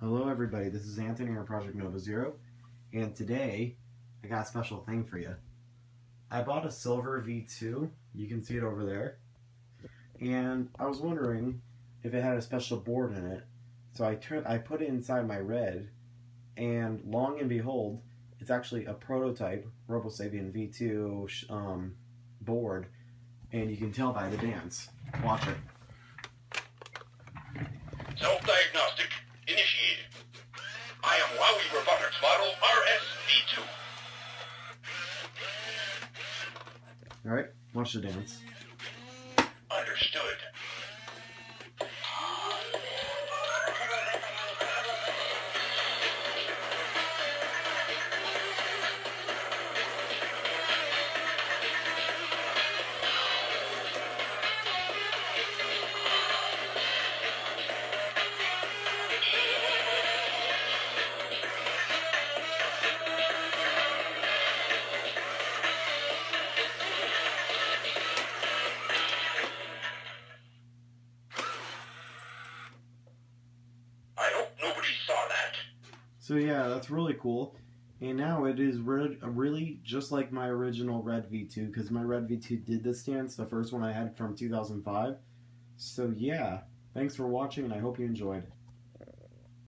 Hello everybody, this is Anthony from Project Nova Zero, and today I got a special thing for you. I bought a silver V2, you can see it over there, and I was wondering if it had a special board in it, so I turned, I put it inside my red, and long and behold, it's actually a prototype RoboSapien V2 um, board, and you can tell by the dance. Watch it. Self-diagnostic initiated. I am WowWee Robotics model RSV2. Alright, watch the dance. Understood. So yeah, that's really cool. And now it is re- really just like my original Red V2 because my Red V2 did this dance, the first one I had from 2005. So yeah, thanks for watching and I hope you enjoyed.